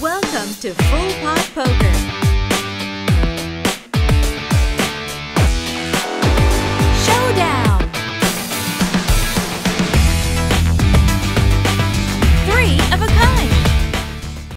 Welcome to Full Pot Poker. Showdown! Three of a kind!